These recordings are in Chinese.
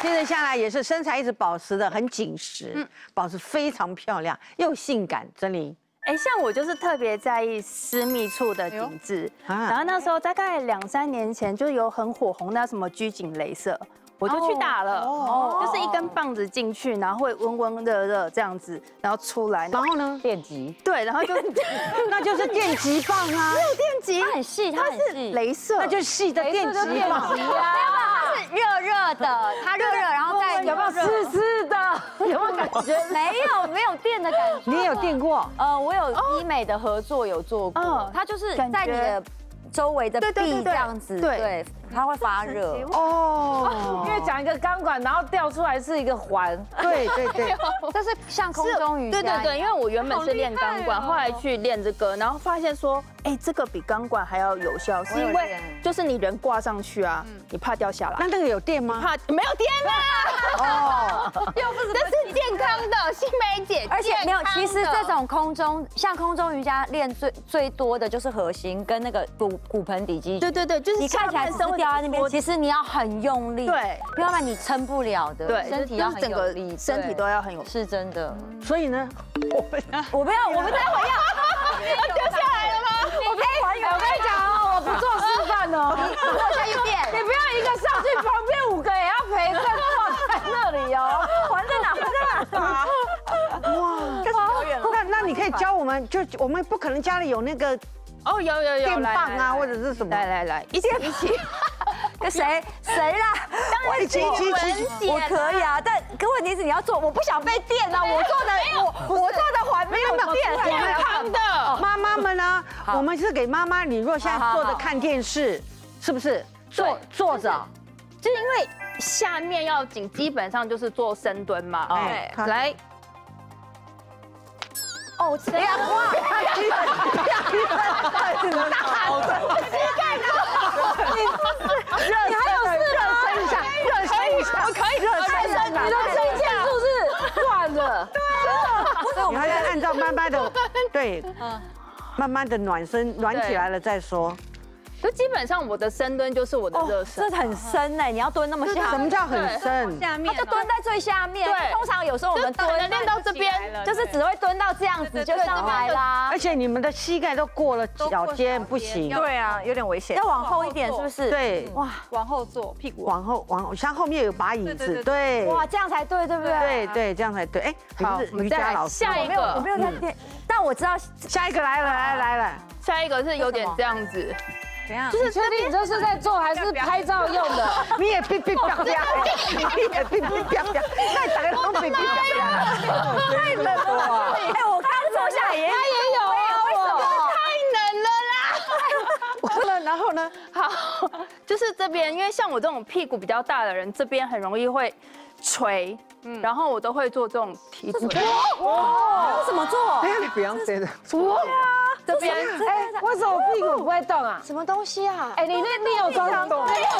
接着下来也是身材一直保持的很紧实，嗯保持非常漂亮又性感。真玲，哎，像我就是特别在意私密处的紧致，然后那时候大概两三年前就有很火红的什么拘谨镭射。我就去打了，哦就是一根棒子进去，然后会温温热热这样子，然后出来，然后呢？电极。对，然后就 那就是电极棒啊，没有电极，它很细，它是镭射，那就是细的电极棒呀。它是热热的，它热热，然后再有没有湿湿的？有没有感觉？没有，没有电的感觉。你也有电过？呃，我有医美的合作有做过，它就是在你的周围的壁这样子，对。它会发热。哦，因为讲一个钢管，然后掉出来是一个环，对对对，这是像空中瑜伽，对对对，因为我原本是练钢管，后来去练这个，然后发现说，哎，这个比钢管还要有效，是因为就是你人挂上去啊，你怕掉下来，那那个有电吗？怕没有电啊，哦，又不是，这是健康的，新梅姐，而且没有，其实这种空中像空中瑜伽练最最多的就是核心跟那个骨骨盆底肌，对对对，就是你看起来。掉在那边，其实你要很用力，对，要不然你撑不了的。对，身体要很有力，身体都要很有，是真的。所以呢，我们我不要，我们待会要 要掉下来了吗？我可以，我跟你讲哦，我不做示范哦，你做下去变，你不要一个上去，旁边五个也要陪着坐在那里哦。还在哪？还在哪？哇，那那你可以教我们，就我们不可能家里有那个哦，有有有电棒啊，或者是什么？来来来，一起一起。跟谁谁啦？我一起去我可以啊，但可问题是你要做，我不想被电啊！我做的我我做的环没有电，健康的妈妈们呢？我们是给妈妈，你若现在坐着看电视，是不是坐坐着？就因为下面要紧，基本上就是做深蹲嘛。哎，来。哦，这样哇！你不是热，你还有事热身一下，热身一下，可以热身一下。你的身线是不是断了？对，你还要按照慢慢的，对，慢慢的暖身，暖起来了再说。就基本上我的深蹲就是我的热身，这很深哎，你要蹲那么下，什么叫很深？下面，他就蹲在最下面。对，通常有时候我们蹲练到这边，就是只会蹲到这样子就上来啦。而且你们的膝盖都过了脚尖，不行。对啊，有点危险。要往后一点，是不是？对，哇，往后坐，屁股往后，往后，像后面有把椅子，对。哇，这样才对，对不对？对对，这样才对。哎，好，瑜伽老师，下一个，我没有看见，但我知道下一个来了，来来来，下一个是有点这样子。就是确定你这是在做还是拍照用的？你也哔哔啪啪，你也哔哔啪啪，再打个都哔哔啪啪，太冷了！哎，我刚坐下也，他也有啊，为什么？太冷了啦！完了，然后呢？好，就是这边，因为像我这种屁股比较大的人，这边很容易会垂，然后我都会做这种提臀。哇，怎么做？哎呀，你不要这样，做呀。这边哎，为什么屁股不会动啊？什么东西啊？哎，你那你有装，你有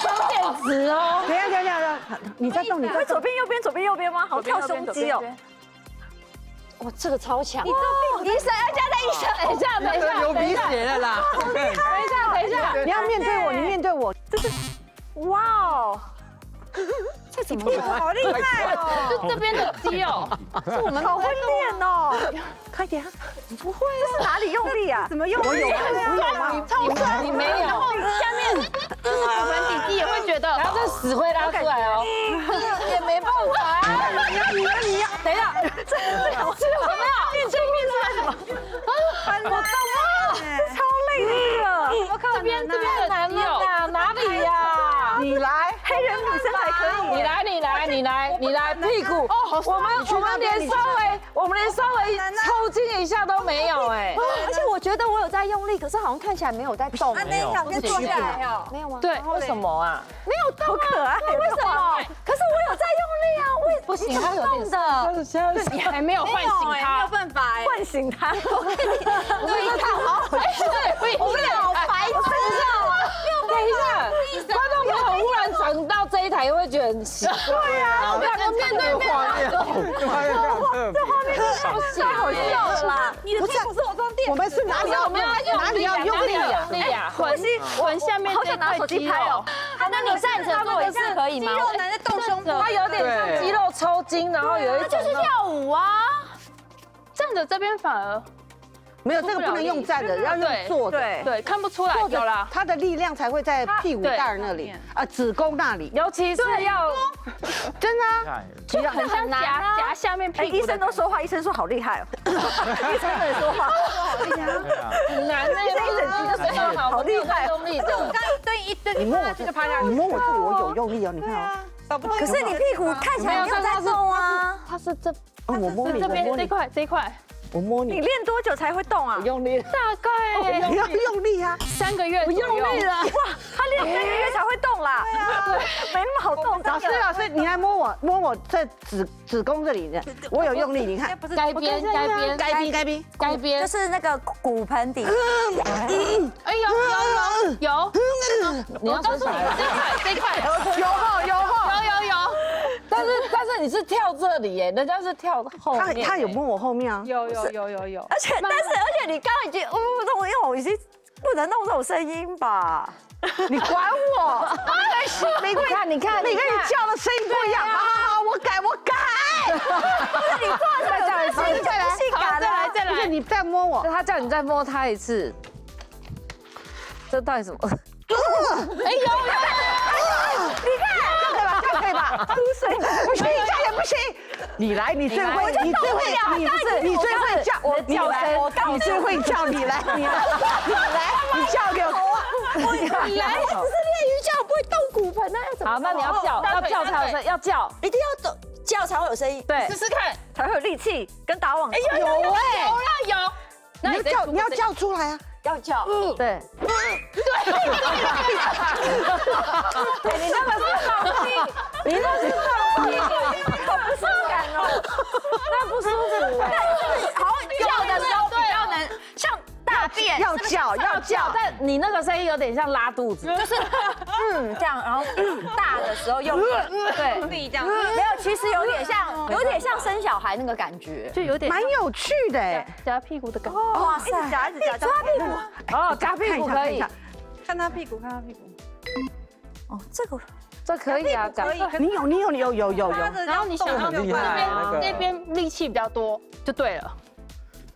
装电池哦。等一下等下等下，你在动，你会左边右边左边右边吗？好跳胸肌哦。哇，这个超强！你这医生要加在医生，等一下等一下，流鼻血了啦！等一下等一下，你要面对我，你面对我，这是哇哦。这怎么好厉害哦！就这边的肌肉，是我们好会练哦。快点，不会这？是哪里用力啊？怎么用？我有，我有吗？超酸，你没有。下面就是我们底肌也会觉得，然后这屎会拉出来哦，也没办来，屁股。哦，我们我们连稍微，我们连稍微抽筋一下都没有哎。而且我觉得我有在用力，可是好像看起来没有在动。没有，先坐下来哦。没有吗？对，为什么啊？没有动，好可爱。为什么？可是我有在用力啊，我不行，他有动的。你还没有唤醒他，没有办法哎，唤醒他。我跟你，我跟你看，好，对，我跟你好白痴啊。等一下，观忽然转到这一台，会觉得很奇怪。对啊，我们两个面对面，这画面好太好笑了啦！你的屁股是我装垫，我们是哪里要哪里要用力啊？力啊！呼吸，我下面好想拿手机拍哦。那你站着做一次可以吗？肌肉男在动胸部，它有点像肌肉抽筋，然后有一种就是跳舞啊。站着这边反而没有这个不能用站的，要用坐的。对对，看不出来坐着有啦。它的力量才会在屁股蛋儿那里啊，子宫那里。尤其是要真的啊，就很像夹夹下面屁股。医生都说话，医生说好厉害哦。医生在说话，很难医生，一整集都说好好厉害，用力的。我刚蹲一蹲你摸我这，你摸我这里，我有用力哦，你看啊。可是你屁股看起来没有在动啊。它是这，我摸你，这边这块这一块，我摸你。你练多久才会动啊？用力，大概不要用力啊！三个月不。用力了，哇，他练三个月才会动啦。对啊，没那么好动。老师，老师，你来摸我，摸我这子子宫这里的，我有用力，你看。该边该边该边该边该边，就是那个骨盆底。哎有有有有，你要告诉你这一块这一块 有哈有哈。有有有，但是 但是你是跳这里耶，人家是跳后他面。他有摸我后面啊。有有有有有，而且但是而且你刚刚已经，我不懂，因为我已经不能弄这种声音吧？你管我？你看你看你跟你叫的声音不一样。好好好，我改我改。不是你做的有这个声音就不性感了。再来，不是你再摸我。他叫你再摸他一次，这到底什么？哎有水，不行，这样也不行。你来，你最会，你最会，你不是，你最会叫，我你来，你最会叫，你来，你来，你来，你叫给我。你来，我只是练瑜伽，我不会动骨盆，那要怎么？好，那你要叫，要叫才有声，要叫，一定要动叫才会有声音，对试，试看，才会有力气，跟打网球有哎，有啦有，你要叫，你要叫出来啊。要叫。对。对，对，你那个是放屁，你那是放屁，好不舒感哦。那不舒服哎。好叫的时候比较能像大便，要叫，要叫。但你那个声音有点像拉肚子，就 是嗯这样，然后大的时候用对，力这样。没有，其实有点像，有点像生小孩那个感觉。就有点蛮有趣的哎。夹屁股的感觉。哇塞，一直夹一直夹，抓屁股。哦，夹屁股可以，看他屁股，看他屁股。哦，这个这可以啊，可以，你有，你有，你有，有有有。然后你那个边那边力气比较多就对了。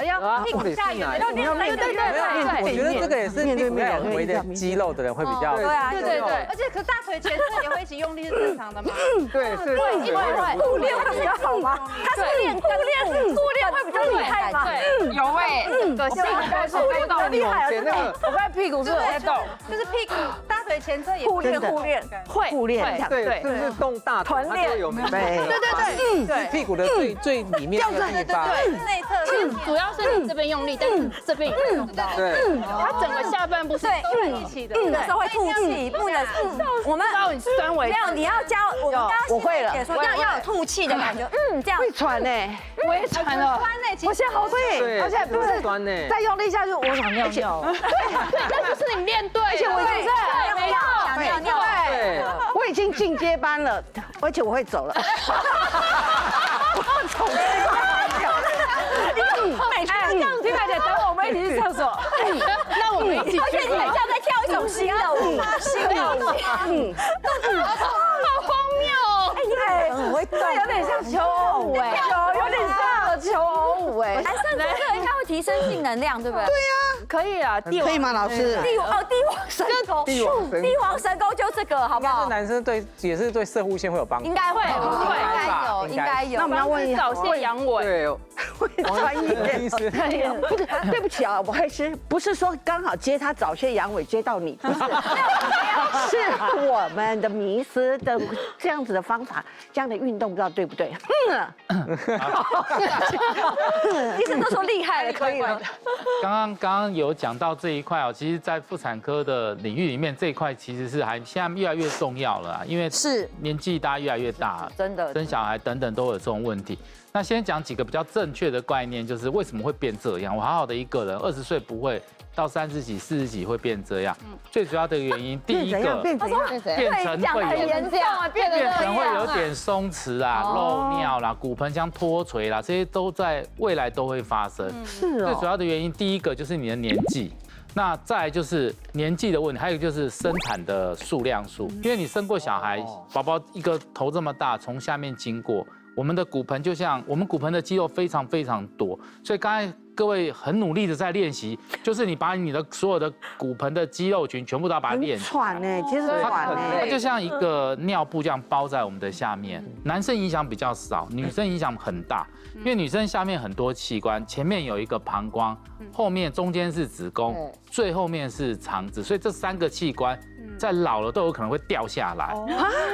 哎呀，屁股下缘要练对对对对我觉得这个也是屁股要有微的肌肉的人会比较对啊，对对对，而且可大腿前侧也会一起用力是正常的嘛？对是因为互练会比较好吗？他是练互练，互练会比较厉害吗？对，有哎，对，性感是会动你往前那个，我看屁股是有在动，就是屁股、大腿前侧也互练互练，会互练这样对，是不是动大腿，它就会有对对对对，屁股的最最里面那个地方，内侧主要是你这边用力，但是这边也用到。对，它整个下半部是都在一起的。嗯的时候会吐气，不能。我们到你酸维没有，你要教我们刚刚我会了要要有吐气的感觉，嗯，这样会喘呢。我也喘了，我现在好会，对，而且不是酸呢，再用力下去，我想尿尿。对，那就是你练对，而且我已经想尿想尿尿，对，我已经进阶班了，而且我会走了。每天这样金麦姐，等我们一起去厕所。那我们一起而且你很像在跳一种新的舞，新的舞，嗯，好荒谬哦！哎，很会动，有点像求偶舞哎，有有点像求偶舞哎。男生做这个应该会提升性能量，对不对？对可以啊，帝可以吗，老师？帝王哦，帝王神功，帝王神功王神功就这个，好不好？应该是男生对也是对射护线会有帮助应，该会，会应该有，应该有。那我们要问一下早泄阳痿，对，会专业。不是，对不起啊，我还是不是说刚好接他早些阳痿接到你，不是，是我们的迷失的这样子的方法，这样的运动不知道对不对？嗯，医生都说厉害了，可以了。刚刚刚刚有讲到这一块哦，其实，在妇产科的领域里面，这一块其实是还现在越来越重要了啊，因为是年纪大家越来越大，真的生小孩等等都有这种问题。那先讲几个比较正确的概念，就是为什么会变这样？我好好的一个人，二十岁不会，到三十几、四十几会变这样。最主要的原因，第一？个变怎样？变成会有严重啊，变成会有点松弛啊、漏尿啦、骨盆腔脱垂啦，这些都在未来都会发生。是哦，最主要的原因，第一个就是你的年纪。那再来就是年纪的问题，还有就是生产的数量数，因为你生过小孩，宝宝一个头这么大，从下面经过，我们的骨盆就像我们骨盆的肌肉非常非常多，所以刚才各位很努力的在练习，就是你把你的所有的骨盆的肌肉群全部都要把它练起来。喘呢，其实喘呢。它就像一个尿布这样包在我们的下面，男生影响比较少，女生影响很大，因为女生下面很多器官，前面有一个膀胱，后面中间是子宫，最后面是肠子，所以这三个器官在老了都有可能会掉下来，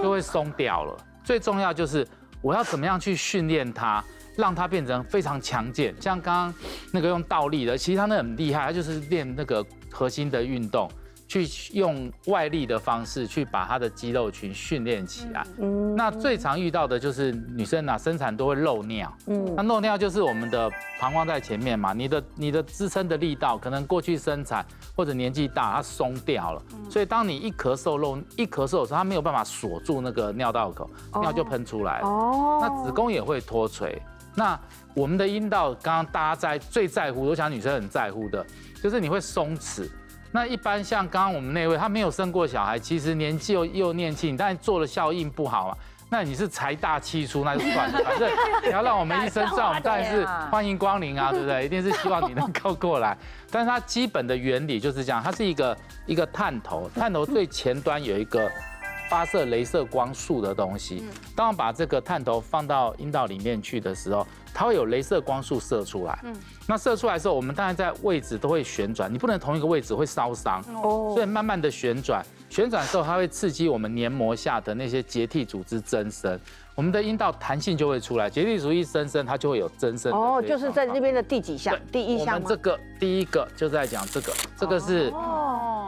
就会松掉了。最重要就是我要怎么样去训练它，让它变成非常强健，像刚刚那个用倒立的，其实他那很厉害，他就是练那个核心的运动。去用外力的方式去把她的肌肉群训练起来。嗯，那最常遇到的就是女生啊，生产都会漏尿。嗯，那漏尿就是我们的膀胱在前面嘛，你的你的支撑的力道可能过去生产或者年纪大它松掉了，所以当你一咳嗽漏一咳嗽的时候，它没有办法锁住那个尿道口，尿就喷出来了。哦，那子宫也会脱垂。那我们的阴道，刚刚大家在最在乎，我想女生很在乎的，就是你会松弛。那一般像刚刚我们那位，他没有生过小孩，其实年纪又又年轻，但是做了效应不好嘛。那你是财大气粗，那就算了。反正你要让我们医生知道，我们当然是 欢迎光临啊，对不对？一定是希望你能够过来。但是它基本的原理就是这样，它是一个一个探头，探头最前端有一个发射镭射光束的东西。当我把这个探头放到阴道里面去的时候。它会有镭射光束射出来，嗯，那射出来的时候，我们当然在位置都会旋转，你不能同一个位置会烧伤，哦，所以慢慢的旋转，旋转之后它会刺激我们黏膜下的那些结缔组织增生，我们的阴道弹性就会出来，结缔组织增生，它就会有增生。哦，就是在那边的第几项？第一项我们这个第一个就在讲这个，这个是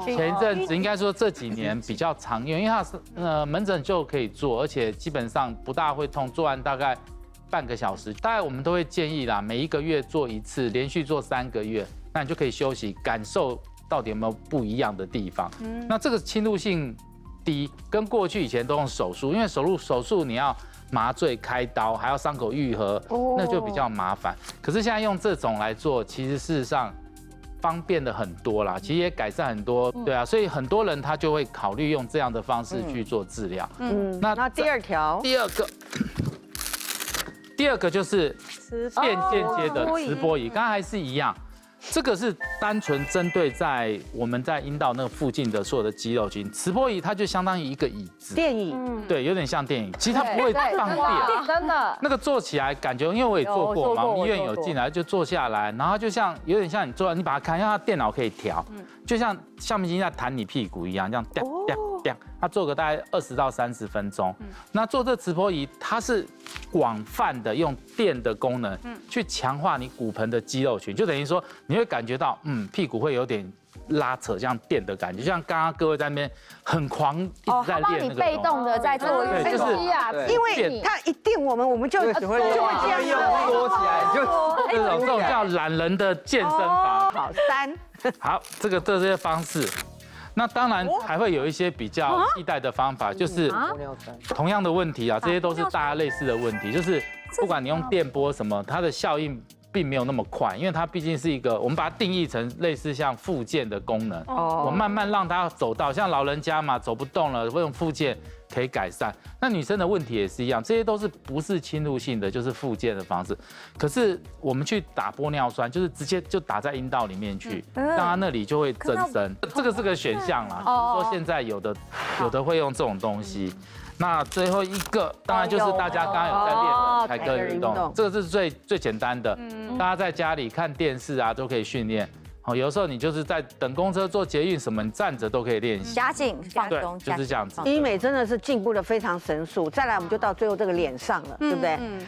前一阵子应该说这几年比较常用，因为它是呃门诊就可以做，而且基本上不大会痛，做完大概。半个小时，大概我们都会建议啦，每一个月做一次，连续做三个月，那你就可以休息，感受到底有没有不一样的地方。嗯，那这个侵入性低，跟过去以前都用手术，因为手术手术你要麻醉开刀，还要伤口愈合，那就比较麻烦。可是现在用这种来做，其实事实上方便的很多啦，其实也改善很多，对啊，所以很多人他就会考虑用这样的方式去做治疗。嗯，那那第二条，第二个。第二个就是变间接的直播仪，刚才还是一样，这个是单纯针对在我们在阴道那个附近的所有的肌肉群，磁波仪它就相当于一个椅子，电椅，对，有点像电椅，其实它不会放电，真的，那个坐起来感觉，因为我也坐过嘛，医院有进来就坐下来，然后就像有点像你坐，你把它看，像它电脑可以调，就像橡皮筋在弹你屁股一样，这样掉掉掉。它做个大概二十到三十分钟，那做这磁波仪，它是广泛的用电的功能，去强化你骨盆的肌肉群，就等于说你会感觉到，嗯，屁股会有点拉扯，这样电的感觉，就像刚刚各位在那边很狂一直在练那个，被动的在做对，就是啊，因为它一定我们，我们就就会这样缩起来，就这种这种叫懒人的健身法。好，三，好，这个这些方式。那当然还会有一些比较替代的方法，就是同样的问题啊，这些都是大家类似的问题，就是不管你用电波什么，它的效应并没有那么快，因为它毕竟是一个，我们把它定义成类似像附件的功能，哦我慢慢让它走到像老人家嘛，走不动了，会用附件。可以改善。那女生的问题也是一样，这些都是不是侵入性的，就是附件的方式。可是我们去打玻尿酸，就是直接就打在阴道里面去，让它那里就会增生。这个是个选项啦。说现在有的有的会用这种东西。那最后一个当然就是大家刚刚有在练的凯歌运动，这个是最最简单的，大家在家里看电视啊都可以训练。哦，有时候你就是在等公车、坐捷运什么，你站着都可以练习。夹紧放松，就是这样子。医美真的是进步的非常神速。再来，我们就到最后这个脸上了，对不对？